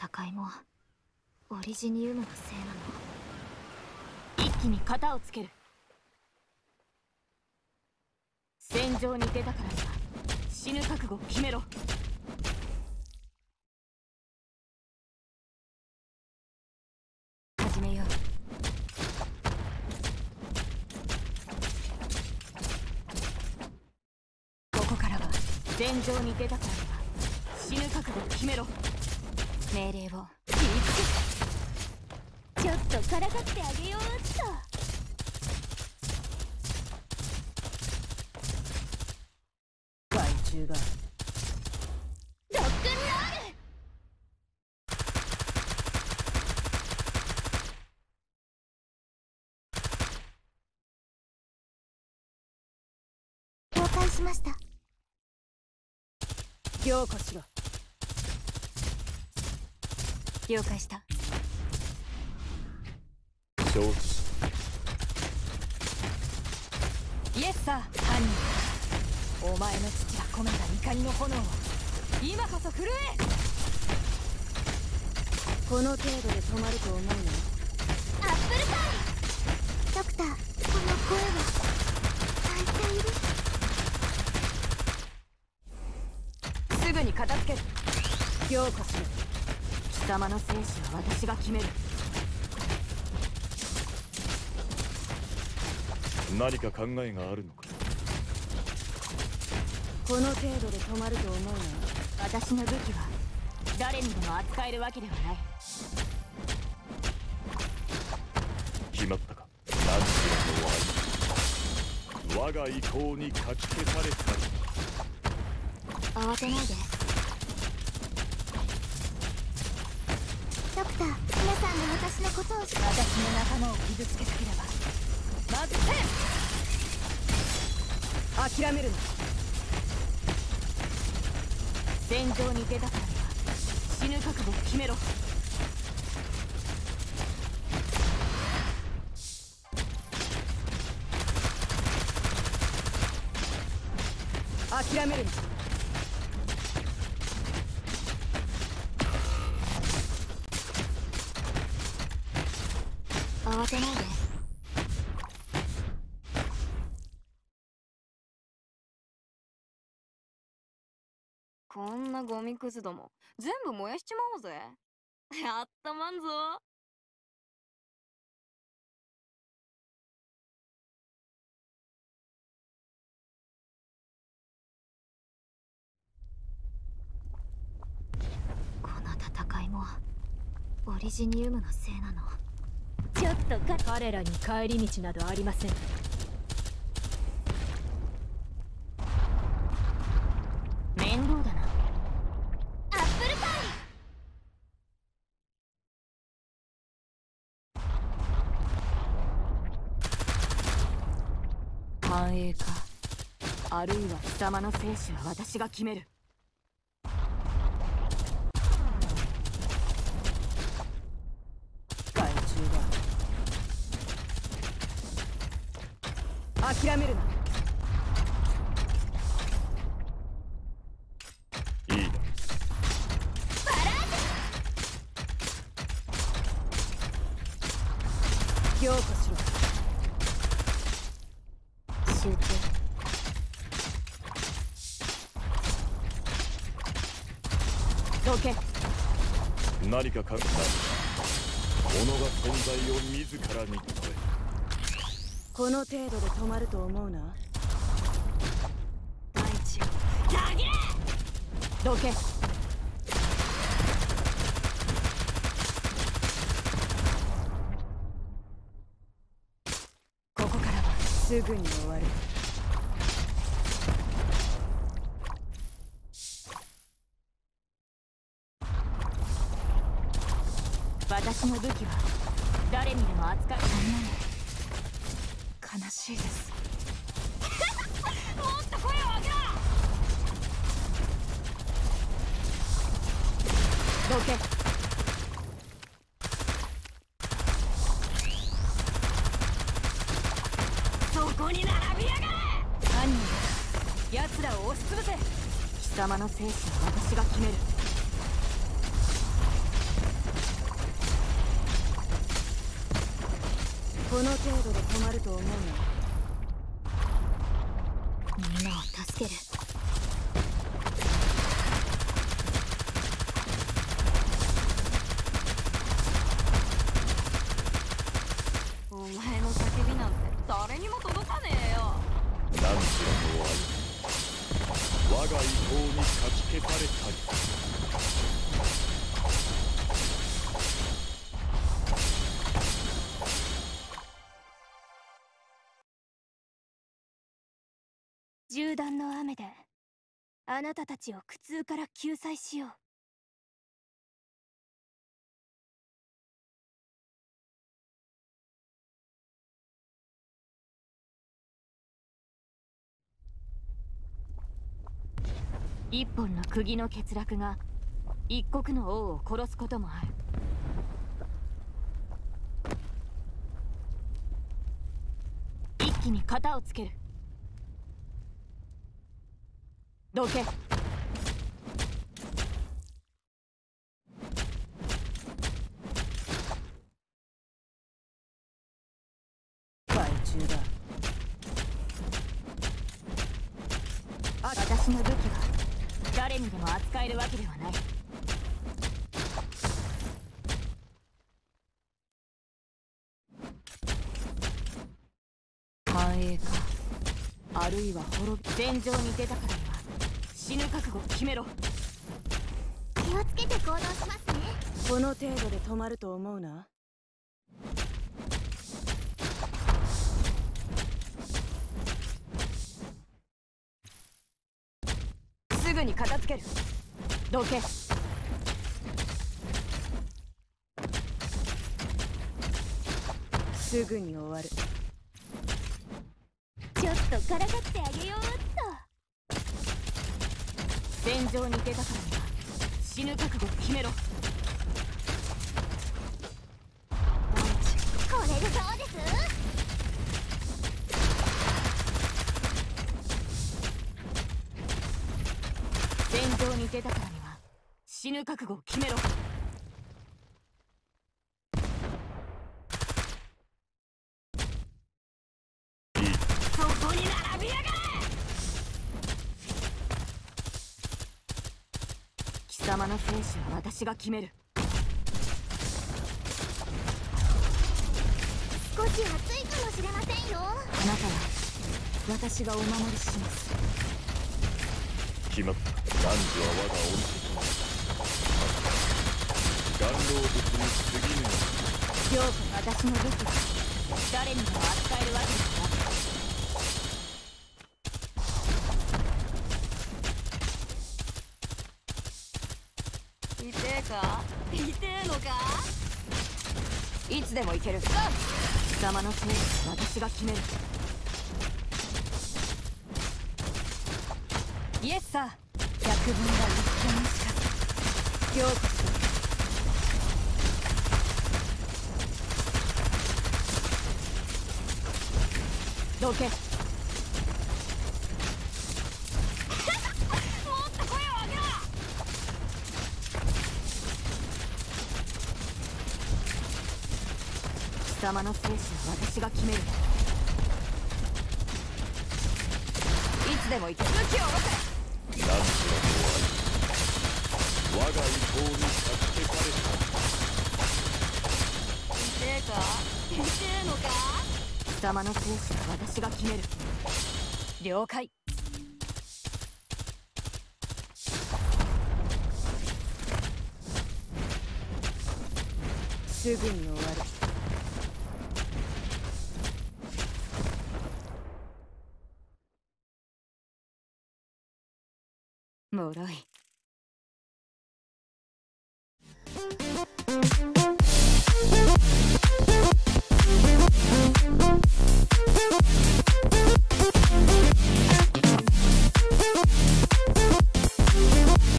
戦いも。オリジニウムのせいなの。一気に型をつける。戦場に出たからには死ぬ覚悟を決めろ。始めよう。ここからは。戦場に出たからには死ぬ覚悟を決めろ。命令を。ちょっとからかってあげようっと。害虫が。ロックンロール了解しました。強化しろ了解した。承知イエスさー犯人お前の父が込めた怒りの炎を今こそ震え。この程度で止まると思うの？アップルパイ。ドクターこの声は。泣いている。すぐに片付ける。強化しろ貴様の生死は私が決める。何か考えがあるのか？この程度で止まると思うの私の武器は誰にでも扱えるわけではない。決まったか？何しろの愛我が意向にかき消された慌てないでドクター皆さんが私のことを私の仲間を傷つけたければ。まず手諦めるな。戦場に出たからには死ぬ覚悟を決めろ。諦めるな。慌てないで。こんなゴミくずども全部燃やしちまおうぜ。やったまんぞこの戦いもオリジニウムのせいなの。とか彼らに帰り道などありません。面倒だな。アップルパイ。繁栄か。あるいは貴様の生死は私が決める害虫だ諦めるな。いいな強化しろ。集中どけ何か考え己が存在を自らに問えこの程度で止まると思うな。大地を投げどけ。ここからはすぐに終わる。私の武器は誰にでも扱うそんなの。悲しいです。もっと声を上げろ。どけそこに並びやがれ。犯人だ。奴らを押しつぶせ。貴様の生死は私が決めるこの程度で止まると思うなみんなを助ける。お前の叫びなんて誰にも届かねえよ。何しろの愛我が意向にかき消されたり銃弾の雨であなたたちを苦痛から救済しよう。一本の釘の欠落が一国の王を殺すこともある。一気に型をつける。どけ。私の武器は誰にでも扱えるわけではない。繁栄か。あるいは滅び戦場に出たからには死ぬ覚悟を決めろ。気をつけて行動しますね。この程度で止まると思うな。すぐに片付ける。どけ。すぐに終わる。ちょっとからかってあげようっと戦場に出たからには死ぬ覚悟を決めろ。これでそうです？戦場に出たからには死ぬ覚悟を決めろそこに並びやがれ貴様の生死は私が決める。少し暑いかもしれませんよ。あなたは私がお守りします。決まった。男女は我が恩敵元老物に過ぎぬ今日こ私の武器。は誰にでも扱えるわけですか痛えのかいつでもいける。貴様のせい私が決める。イエスさ。百分が一見にしかず今日こそどけもっと声を上げろ貴様の生死は私が決めるいつでも行け武器を下ろせ何しろの愛我が意向にかき消された痛えか痛えのか貴様の生死は私が決める了解。すぐに終わる。もろい。Thank you.